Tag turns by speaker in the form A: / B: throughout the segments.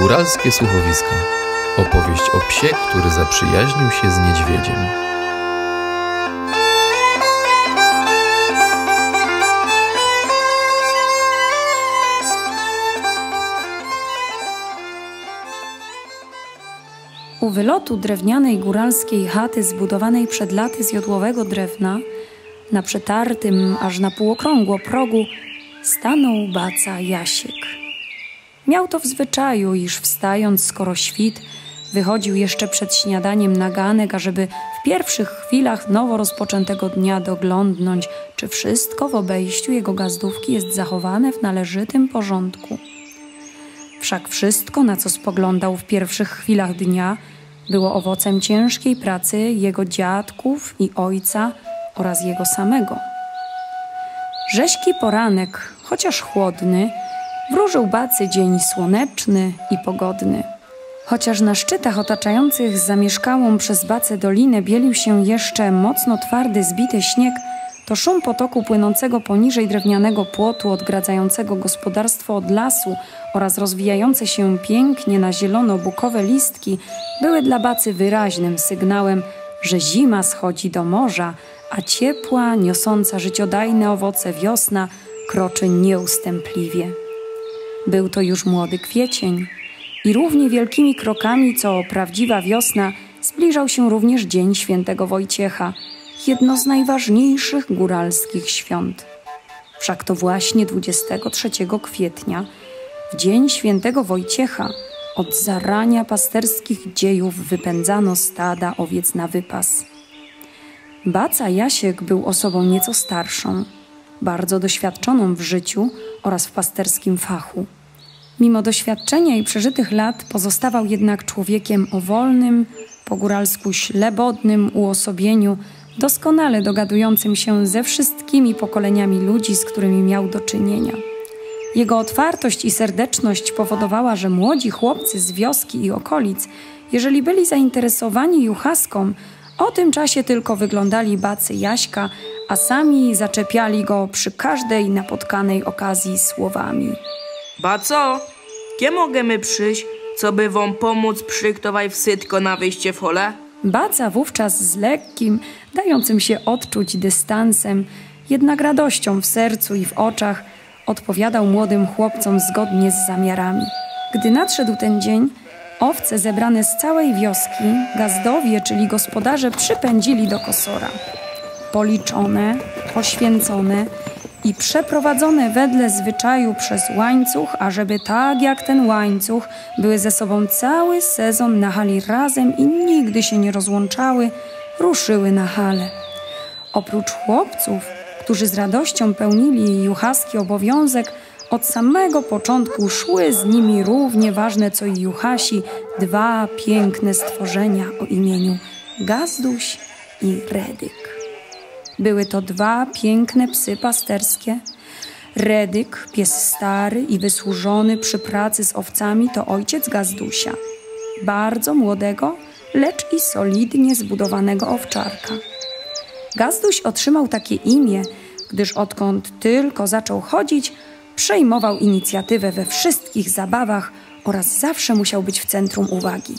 A: Góralskie słuchowiska. Opowieść o psie, który zaprzyjaźnił się z niedźwiedziem.
B: U wylotu drewnianej góralskiej chaty zbudowanej przed laty z jodłowego drewna, na przetartym aż na półokrągło progu, stanął baca Jasiek. Miał to w zwyczaju, iż wstając skoro świt, wychodził jeszcze przed śniadaniem na ganek, ażeby w pierwszych chwilach nowo rozpoczętego dnia doglądnąć, czy wszystko w obejściu jego gazdówki jest zachowane w należytym porządku. Wszak wszystko, na co spoglądał w pierwszych chwilach dnia, było owocem ciężkiej pracy jego dziadków i ojca oraz jego samego. Rześki poranek, chociaż chłodny, wróżył bacy dzień słoneczny i pogodny. Chociaż na szczytach otaczających zamieszkałą przez bacę dolinę bielił się jeszcze mocno twardy, zbity śnieg, to szum potoku płynącego poniżej drewnianego płotu odgradzającego gospodarstwo od lasu oraz rozwijające się pięknie na zielono bukowe listki były dla bacy wyraźnym sygnałem, że zima schodzi do morza, a ciepła, niosąca życiodajne owoce wiosna kroczy nieustępliwie. Był to już młody kwiecień i równie wielkimi krokami, co prawdziwa wiosna, zbliżał się również Dzień Świętego Wojciecha, jedno z najważniejszych góralskich świąt. Wszak to właśnie 23 kwietnia, w Dzień Świętego Wojciecha, od zarania pasterskich dziejów wypędzano stada owiec na wypas. Baca Jasiek był osobą nieco starszą, bardzo doświadczoną w życiu oraz w pasterskim fachu. Mimo doświadczenia i przeżytych lat pozostawał jednak człowiekiem o wolnym, po góralsku ślebodnym uosobieniu, doskonale dogadującym się ze wszystkimi pokoleniami ludzi, z którymi miał do czynienia. Jego otwartość i serdeczność powodowała, że młodzi chłopcy z wioski i okolic, jeżeli byli zainteresowani juchaską, o tym czasie tylko wyglądali bacy Jaśka, a sami zaczepiali go przy każdej napotkanej okazji słowami.
C: Baco, kie możemy przyjść, co by wam pomóc przyktować wsytko na wyjście w hole?
B: Baca wówczas z lekkim, dającym się odczuć dystansem, jednak radością w sercu i w oczach, odpowiadał młodym chłopcom zgodnie z zamiarami. Gdy nadszedł ten dzień, owce zebrane z całej wioski, gazdowie, czyli gospodarze, przypędzili do kosora. Policzone, poświęcone i przeprowadzone wedle zwyczaju przez łańcuch, ażeby tak jak ten łańcuch były ze sobą cały sezon na hali razem i nigdy się nie rozłączały, ruszyły na hale. Oprócz chłopców, którzy z radością pełnili juchaski obowiązek, od samego początku szły z nimi równie ważne co i juchasi dwa piękne stworzenia o imieniu Gazduś i Redyk. Były to dwa piękne psy pasterskie. Redyk, pies stary i wysłużony przy pracy z owcami, to ojciec Gazdusia, bardzo młodego, lecz i solidnie zbudowanego owczarka. Gazduś otrzymał takie imię, gdyż odkąd tylko zaczął chodzić, przejmował inicjatywę we wszystkich zabawach oraz zawsze musiał być w centrum uwagi.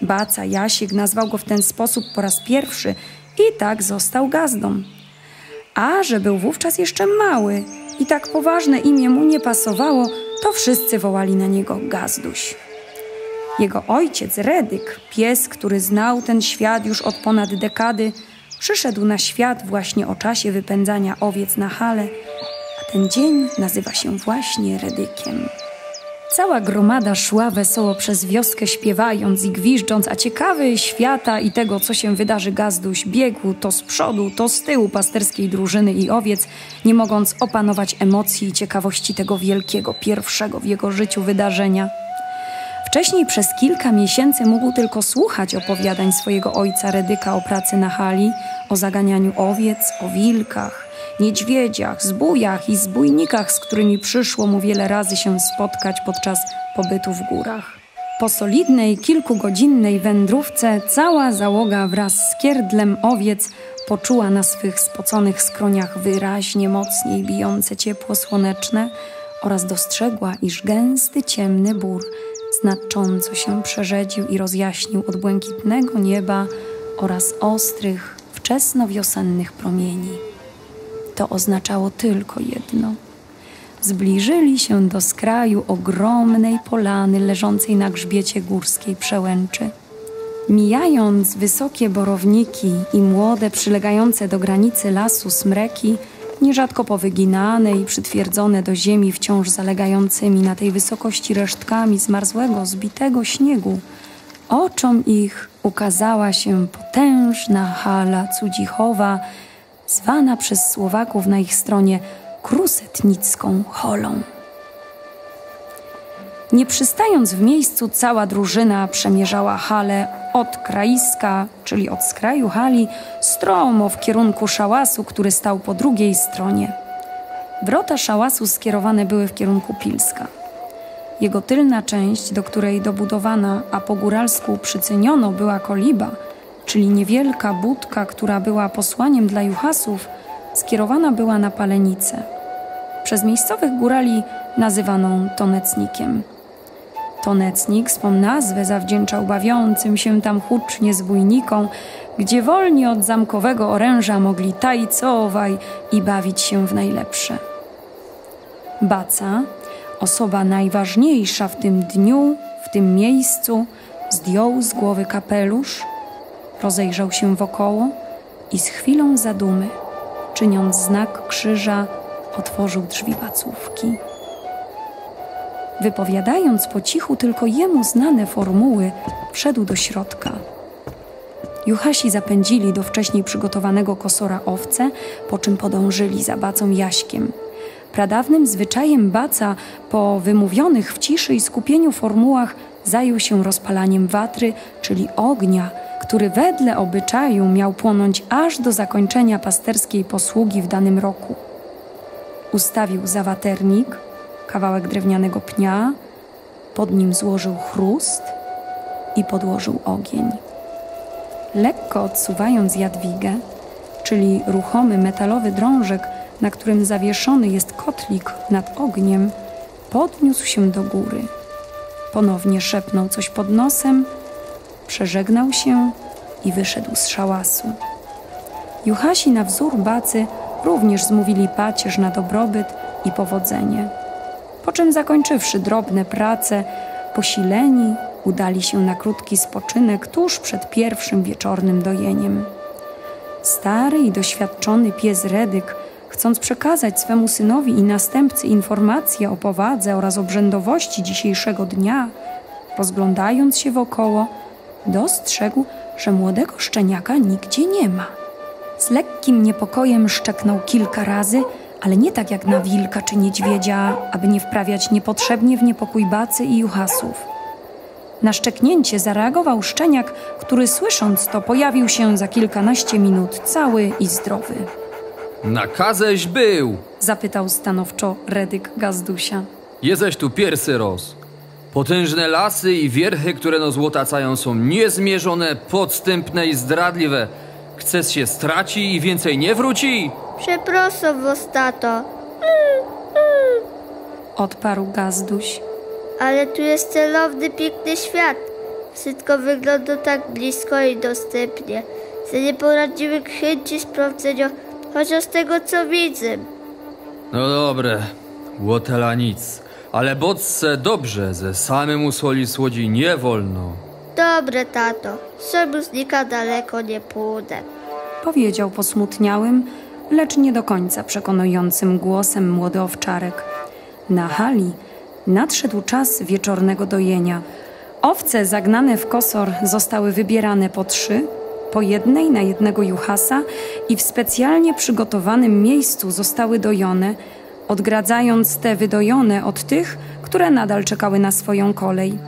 B: Baca Jasiek nazwał go w ten sposób po raz pierwszy i tak został gazdą. A że był wówczas jeszcze mały i tak poważne imię mu nie pasowało, to wszyscy wołali na niego Gazduś. Jego ojciec, Redyk, pies, który znał ten świat już od ponad dekady, przyszedł na świat właśnie o czasie wypędzania owiec na hale, a ten dzień nazywa się właśnie Redykiem. Cała gromada szła wesoło przez wioskę śpiewając i gwiżdżąc, a ciekawy świata i tego, co się wydarzy gazduś, biegł to z przodu, to z tyłu pasterskiej drużyny i owiec, nie mogąc opanować emocji i ciekawości tego wielkiego, pierwszego w jego życiu wydarzenia. Wcześniej przez kilka miesięcy mógł tylko słuchać opowiadań swojego ojca Redyka o pracy na hali, o zaganianiu owiec, o wilkach, niedźwiedziach, zbójach i zbójnikach, z którymi przyszło mu wiele razy się spotkać podczas pobytu w górach. Po solidnej, kilkugodzinnej wędrówce cała załoga wraz z kierdlem owiec poczuła na swych spoconych skroniach wyraźnie mocniej bijące ciepło słoneczne oraz dostrzegła, iż gęsty, ciemny bór znacząco się przerzedził i rozjaśnił od błękitnego nieba oraz ostrych, wczesnowiosennych promieni. To oznaczało tylko jedno. Zbliżyli się do skraju ogromnej polany leżącej na grzbiecie górskiej przełęczy. Mijając wysokie borowniki i młode, przylegające do granicy lasu smreki, nierzadko powyginane i przytwierdzone do ziemi wciąż zalegającymi na tej wysokości resztkami zmarzłego, zbitego śniegu, oczom ich ukazała się potężna hala Cudzichowa, zwana przez Słowaków na ich stronie Krusetnicką Holą. Nie przystając w miejscu, cała drużyna przemierzała halę od kraiska, czyli od skraju hali, stromo w kierunku szałasu, który stał po drugiej stronie. Wrota szałasu skierowane były w kierunku Pilska. Jego tylna część, do której dobudowana, a po góralsku przyceniono była koliba, czyli niewielka budka, która była posłaniem dla juchasów, skierowana była na palenicę. Przez miejscowych górali nazywaną tonecnikiem. Tonecnik swą nazwę zawdzięczał bawiącym się tam hucznie zbójnikom, gdzie wolni od zamkowego oręża mogli tajcowaj i bawić się w najlepsze. Baca, osoba najważniejsza w tym dniu, w tym miejscu, zdjął z głowy kapelusz, rozejrzał się wokoło i z chwilą zadumy, czyniąc znak krzyża, otworzył drzwi bacówki. Wypowiadając po cichu tylko jemu znane formuły, wszedł do środka. Juchasi zapędzili do wcześniej przygotowanego kosora owce, po czym podążyli za bacą Jaśkiem. Pradawnym zwyczajem baca, po wymówionych w ciszy i skupieniu formułach, zajął się rozpalaniem watry, czyli ognia, który wedle obyczaju miał płonąć aż do zakończenia pasterskiej posługi w danym roku. Ustawił zawaternik, kawałek drewnianego pnia, pod nim złożył chrust i podłożył ogień. Lekko odsuwając jadwigę, czyli ruchomy metalowy drążek, na którym zawieszony jest kotlik nad ogniem, podniósł się do góry. Ponownie szepnął coś pod nosem, przeżegnał się i wyszedł z szałasu. Juchasi na wzór bacy również zmówili pacierz na dobrobyt i powodzenie. Po czym zakończywszy drobne prace, posileni udali się na krótki spoczynek tuż przed pierwszym wieczornym dojeniem. Stary i doświadczony pies Redyk, chcąc przekazać swemu synowi i następcy informacje o powadze oraz obrzędowości dzisiejszego dnia, rozglądając się wokoło, dostrzegł, że młodego szczeniaka nigdzie nie ma. Z lekkim niepokojem szczeknął kilka razy, ale nie tak jak na wilka czy niedźwiedzia, aby nie wprawiać niepotrzebnie w niepokój bacy i juchasów. Na szczeknięcie zareagował szczeniak, który słysząc to pojawił się za kilkanaście minut cały i zdrowy.
A: Nakaześ był!
B: Zapytał stanowczo Redyk Gazdusia.
A: Jeześ tu piersy roz. Potężne lasy i wierchy, które no złotacają są niezmierzone, podstępne i zdradliwe. Chcesz się straci i więcej nie wróci?
D: Przepraszam was, tato.
B: Odparł Gazduś.
D: Ale tu jest celowny, piękny świat. Wszystko wygląda tak blisko i dostępnie, że nie poradziły chęci sprawdzenia chociaż tego, co widzę.
A: No dobre, łotela nic. Ale bodce dobrze, ze samym usoli słodzi nie wolno.
D: Dobre, tato. Sojusznika daleko nie pójdę.
B: Powiedział posmutniałym, lecz nie do końca przekonującym głosem młody owczarek. Na hali nadszedł czas wieczornego dojenia. Owce zagnane w kosor zostały wybierane po trzy, po jednej na jednego juchasa i w specjalnie przygotowanym miejscu zostały dojone, odgradzając te wydojone od tych, które nadal czekały na swoją kolej.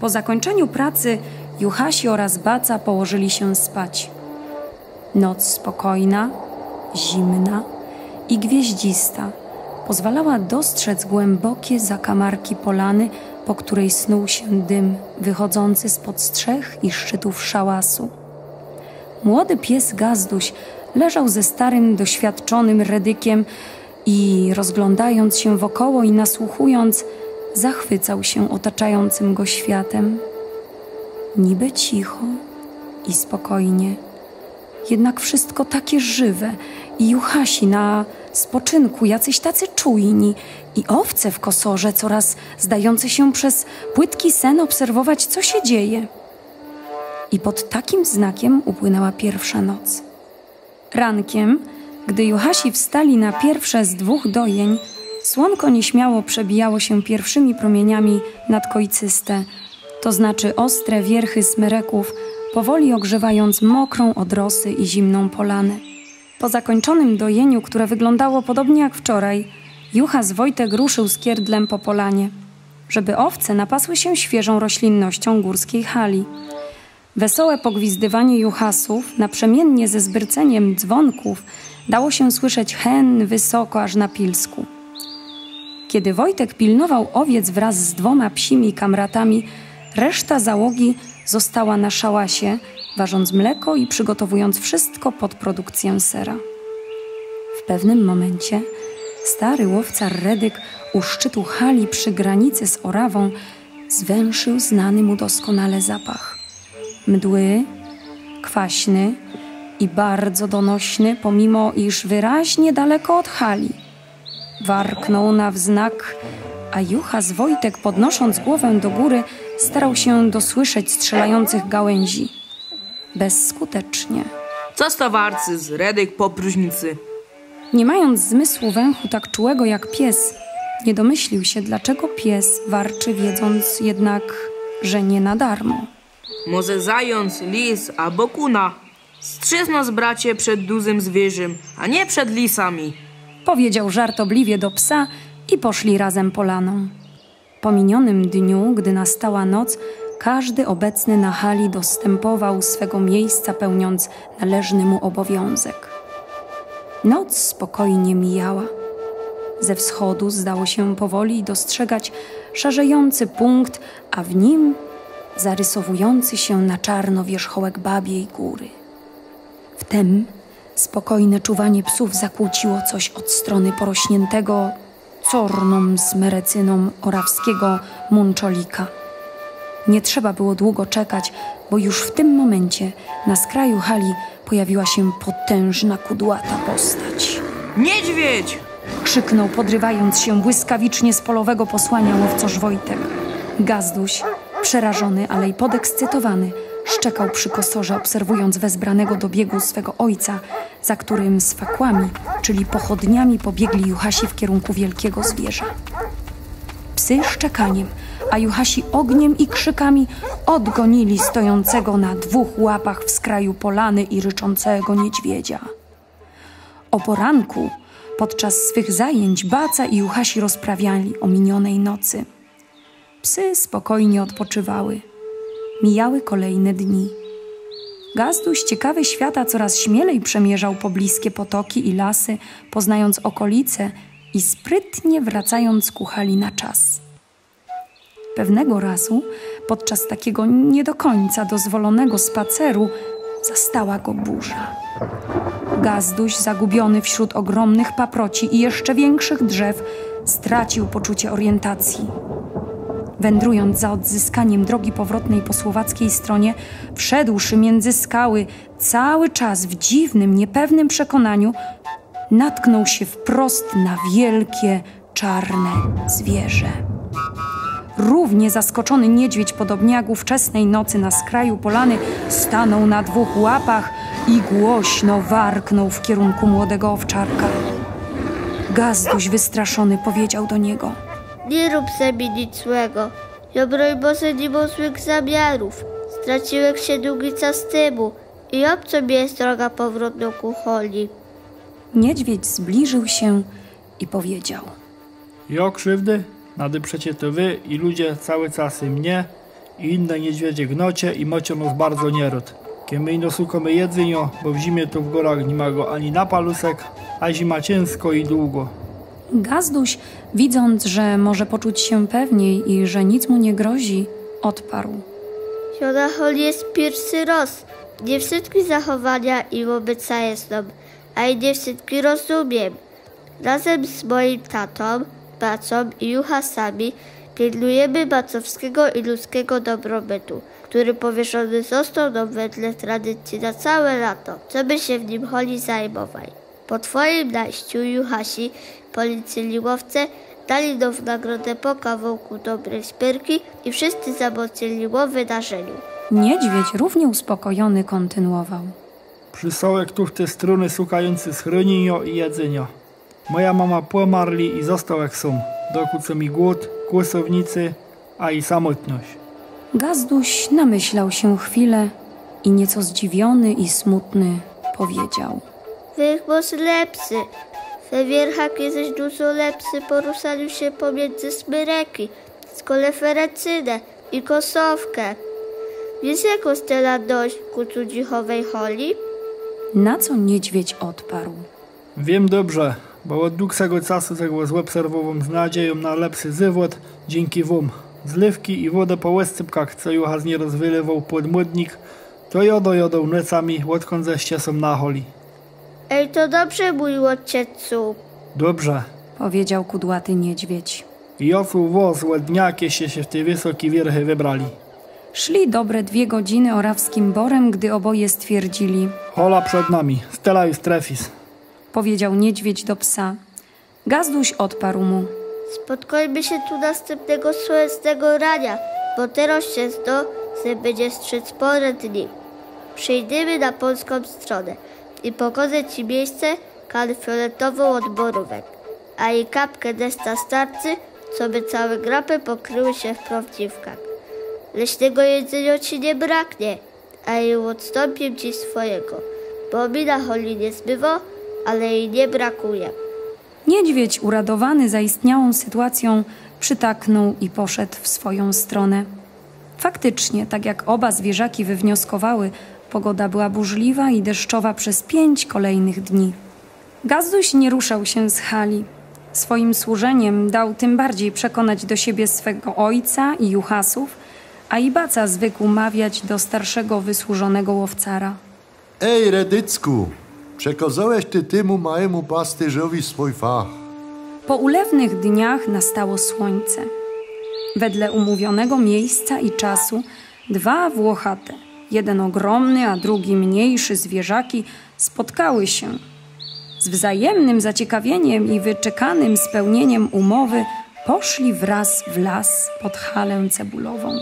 B: Po zakończeniu pracy juchasi oraz baca położyli się spać. Noc spokojna, zimna i gwieździsta pozwalała dostrzec głębokie zakamarki polany, po której snuł się dym wychodzący spod strzech i szczytów szałasu. Młody pies Gazduś leżał ze starym, doświadczonym redykiem i rozglądając się wokoło i nasłuchując, zachwycał się otaczającym go światem. Niby cicho i spokojnie, jednak wszystko takie żywe i juchasi na spoczynku, jacyś tacy czujni i owce w kosorze, coraz zdające się przez płytki sen obserwować, co się dzieje. I pod takim znakiem upłynęła pierwsza noc. Rankiem, gdy juchasi wstali na pierwsze z dwóch dojeń, słonko nieśmiało przebijało się pierwszymi promieniami nad koicyste, to znaczy ostre wierchy smereków, powoli ogrzewając mokrą od rosy i zimną polanę. Po zakończonym dojeniu, które wyglądało podobnie jak wczoraj, Juchas Wojtek ruszył z kierdlem po polanie, żeby owce napasły się świeżą roślinnością górskiej hali. Wesołe pogwizdywanie juchasów, naprzemiennie ze zbryceniem dzwonków, dało się słyszeć hen wysoko aż na pilsku. Kiedy Wojtek pilnował owiec wraz z dwoma psimi kamratami, reszta załogi została na szałasie, ważąc mleko i przygotowując wszystko pod produkcję sera. W pewnym momencie stary łowca Redyk u szczytu hali przy granicy z Orawą zwęszył znany mu doskonale zapach. Mdły, kwaśny i bardzo donośny, pomimo iż wyraźnie daleko od hali. Warknął na wznak, a Juchas Wojtek podnosząc głowę do góry starał się dosłyszeć strzelających gałęzi. Bezskutecznie.
C: Co stawarcy z Redyk po próżnicy?
B: Nie mając zmysłu węchu tak czułego jak pies, nie domyślił się, dlaczego pies warczy, wiedząc jednak, że nie na darmo.
C: Może zając, lis albo kuna. Strzyż nas, bracie, przed dużym zwierzym, a nie przed lisami.
B: Powiedział żartobliwie do psa i poszli razem polaną. Po minionym dniu, gdy nastała noc, każdy obecny na hali dostępował swego miejsca, pełniąc należny mu obowiązek. Noc spokojnie mijała. Ze wschodu zdało się powoli dostrzegać szarzejący punkt, a w nim zarysowujący się na czarno wierzchołek babiej góry. Wtem spokojne czuwanie psów zakłóciło coś od strony porośniętego corną z merecyną orawskiego munczolika. Nie trzeba było długo czekać, bo już w tym momencie na skraju hali pojawiła się potężna kudłata postać.
C: Niedźwiedź!
B: Krzyknął, podrywając się błyskawicznie z polowego posłania łowcoż Wojtek. Gazduś, przerażony, ale i podekscytowany, szczekał przy kosorze, obserwując wezbranego do biegu swego ojca, za którym z fakłami, czyli pochodniami, pobiegli juchasi w kierunku wielkiego zwierza. Psy szczekaniem, a juchasi ogniem i krzykami odgonili stojącego na dwóch łapach w skraju polany i ryczącego niedźwiedzia. O poranku, podczas swych zajęć, Baca i juchasi rozprawiali o minionej nocy. Psy spokojnie odpoczywały. Mijały kolejne dni. Gazduś, ciekawy świata, coraz śmielej przemierzał pobliskie potoki i lasy, poznając okolice i sprytnie wracając ku hali na czas. Pewnego razu, podczas takiego nie do końca dozwolonego spaceru, zastała go burza. Gazduś, zagubiony wśród ogromnych paproci i jeszcze większych drzew, stracił poczucie orientacji. Wędrując za odzyskaniem drogi powrotnej po słowackiej stronie, wszedłszy między skały, cały czas w dziwnym, niepewnym przekonaniu, natknął się wprost na wielkie, czarne zwierzę. Równie zaskoczony niedźwiedź, podobnie jak ówczesnej nocy na skraju polany, stanął na dwóch łapach i głośno warknął w kierunku młodego owczarka. Gazduś wystraszony powiedział do niego –
D: nie rób sobie nic złego. Ja broń Boże złych zamiarów. Straciłem się długi czas temu i obco mi jest droga powrotną ku holi.
B: Niedźwiedź zbliżył się i powiedział.
E: Jo krzywdy, nady przecie to wy i ludzie całe czasy mnie i inne niedźwiedzie gnocie i mocio nos bardzo nierod. Kiedy ino sukamy jedzenie, bo w zimie to w górach nie ma go ani na palusek, a zima ciężko i długo.
B: Gazduś, widząc, że może poczuć się pewniej i że nic mu nie grozi, odparł.
D: Jonahol jest pierwszy raz. Nie wszystkie zachowania i obiecaje są, a i nie wszystkie rozumiem. Razem z moim tatą, bacą i juchasami Pilnujemy macowskiego i ludzkiego dobrobytu, który powieszony został nam wedle tradycji na całe lato, co by się w nim holi zajmować. Po twoim najściu, Juhasi, policjeliłowce dali nam w nagrodę po kawałku dobrej spyrki i wszyscy zamocnili o wydarzeniu.
B: Niedźwiedź równie uspokojony kontynuował.
E: Przysołek tu w te struny szukający schronienia i jedzenia. Moja mama pomarli i został jak są. Dokuca mi głód, kłusownicy, a i samotność.
B: Gazduś namyślał się chwilę i nieco zdziwiony i smutny powiedział.
D: Wychbos lepsy. We wierchach jesteś dużo lepsy poruszaniu się pomiędzy smyreki, skoleferecynę i kosowkę. Wiesz jaką stela dość ku cudzichowej holi?
B: Na co niedźwiedź odparł.
E: Wiem dobrze, bo od dłuższego czasu tego zobserwowałem z nadzieją na lepszy żywot dzięki wam. Zlewki i wodę po łezcypkach, co Juchas nie rozwylewał pod młodnik, to jodo jodą nocami, odkąd zeście są na holi.
D: Ej, to dobrze, mój ojciecu.
E: Dobrze.
B: Powiedział kudłaty niedźwiedź.
E: I ofu woz od dnia, kieście się w te wysokie wierchy wybrali.
B: Szli dobre dwie godziny orawskim borem, gdy oboje stwierdzili.
E: Hola przed nami, stela już trefis.
B: Powiedział niedźwiedź do psa. Gazduś odparł mu.
D: Spotkajmy się tu następnego słonecznego rania, bo teraz się zdo, że będzie strzec porę dni. Przejdziemy na polską stronę i pokażę ci miejsce kal fioletową od borówek, a i kapkę desta starcy, co by całe grapy pokryły się w prawdziwkach. Leśnego jedzenia ci nie braknie, a i odstąpię ci swojego, bo mi na holi nie zbywa, ale jej nie brakuje.
B: Niedźwiedź, uradowany zaistniałą sytuacją, przytaknął i poszedł w swoją stronę. Faktycznie, tak jak oba zwierzaki wywnioskowały, pogoda była burzliwa i deszczowa przez pięć kolejnych dni. Gazduś nie ruszał się z hali. Swoim służeniem dał tym bardziej przekonać do siebie swego ojca i juchasów, a i baca zwykł mawiać do starszego wysłużonego łowcara.
F: Ej, Redycku, przekazałeś ty temu małemu pasterzowi swój fach.
B: Po ulewnych dniach nastało słońce. Wedle umówionego miejsca i czasu dwa włochate, jeden ogromny, a drugi mniejszy zwierzaki spotkały się. Z wzajemnym zaciekawieniem i wyczekanym spełnieniem umowy poszli wraz w las pod halę cebulową.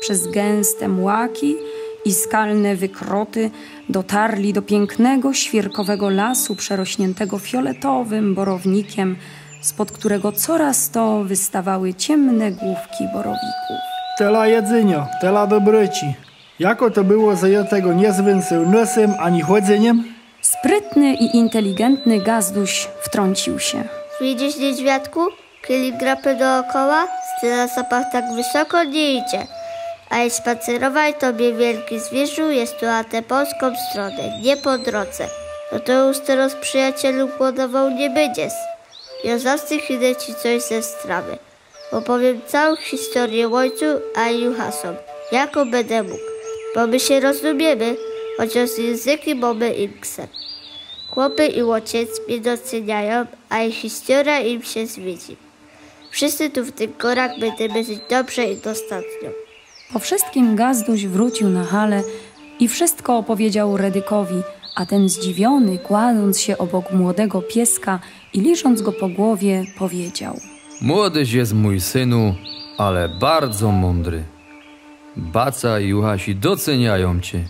B: Przez gęste młaki i skalne wykroty dotarli do pięknego świerkowego lasu przerośniętego fioletowym borownikiem, spod którego coraz to wystawały ciemne główki borowików.
E: Tela jedzenia, tela dobroci. Jako to było zajętego nie zwęsł nosem ani chodzeniem?
B: Sprytny i inteligentny gazduś wtrącił się.
D: Widzisz, niedźwiadku? Kiedy grapy dookoła, styla zapach tak wysoko nie idzie. A jak spacerowaj tobie wielki zwierzu, jest tu na tę polską stronę, nie po drodze. No to już teraz przyjacielu głodował nie będziesz. Ja zawsze idę ci coś ze strawy. Opowiem całą historię ojcu, a i juchasom. Jako będę mógł. Bo my się rozumiemy, chociaż języki mamy inkse. Chłopy i łodziec mnie doceniają, a ich historia im się zwiedzi. Wszyscy tu w tych gorach będziemy żyć dobrze i dostatnio.
B: Po wszystkim gazduś wrócił na halę i wszystko opowiedział Redykowi, a ten zdziwiony, kładąc się obok młodego pieska i licząc go po głowie, powiedział.
A: Młodyś jest mój synu, ale bardzo mądry. Baca i Juhasi doceniają cię.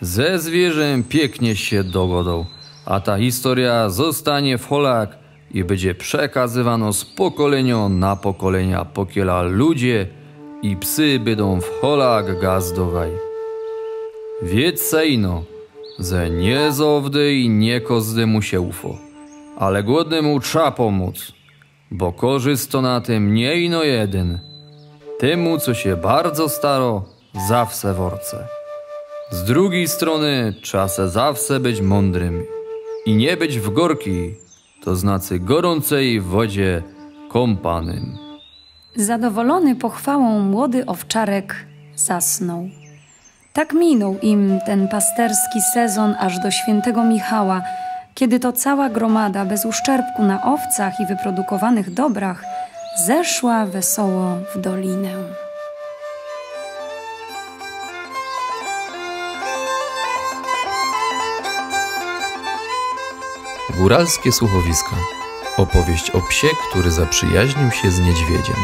A: Ze zwierzem pięknie się dogodą, a ta historia zostanie w holak i będzie przekazywano z pokolenia na pokolenia, pokiela ludzie i psy będą w holak gazdowaj. Wiedz sejno, że nie zowdy i nie kozdemu się ufo, ale głodnemu trzeba pomóc, bo korzysto na tym nie ino jeden. Temu, co się bardzo staro, zawsze worce. Z drugiej strony se zawsze być mądrym i nie być w gorki, to znaczy gorącej wodzie kąpanym.
B: Zadowolony pochwałą młody owczarek zasnął. Tak minął im ten pasterski sezon aż do świętego Michała, kiedy to cała gromada bez uszczerbku na owcach i wyprodukowanych dobrach zeszła wesoło w dolinę.
A: Góralskie słuchowiska. Opowieść o psie, który zaprzyjaźnił się z niedźwiedziem.